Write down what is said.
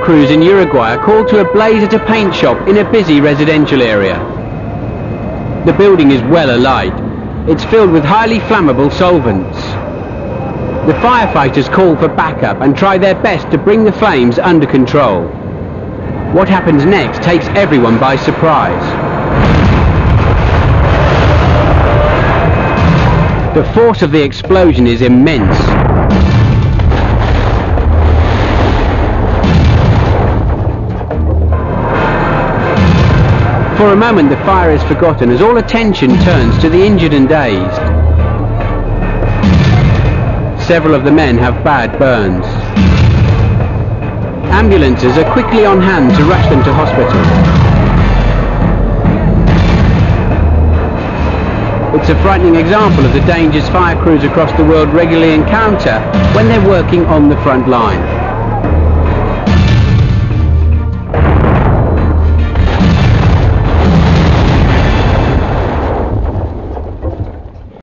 crews in Uruguay are called to a blaze at a paint shop in a busy residential area. The building is well alight. It's filled with highly flammable solvents. The firefighters call for backup and try their best to bring the flames under control. What happens next takes everyone by surprise. The force of the explosion is immense. For a moment the fire is forgotten as all attention turns to the injured and dazed. Several of the men have bad burns. Ambulances are quickly on hand to rush them to hospital. It's a frightening example of the dangers fire crews across the world regularly encounter when they're working on the front line.